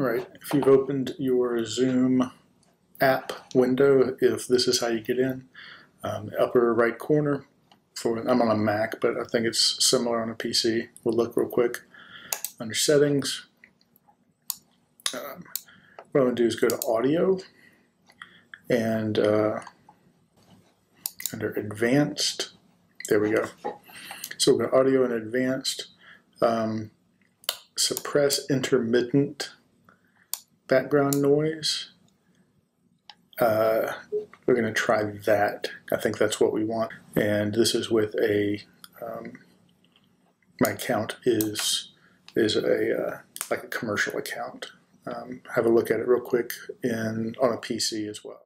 All right, if you've opened your Zoom app window, if this is how you get in, um, upper right corner, for I'm on a Mac, but I think it's similar on a PC. We'll look real quick under settings. Um, what I'm going to do is go to audio and uh, under advanced, there we go. So we've got audio and advanced, um, suppress intermittent background noise. Uh, we're going to try that. I think that's what we want. And this is with a, um, my account is is a uh, like a commercial account. Um, have a look at it real quick in on a PC as well.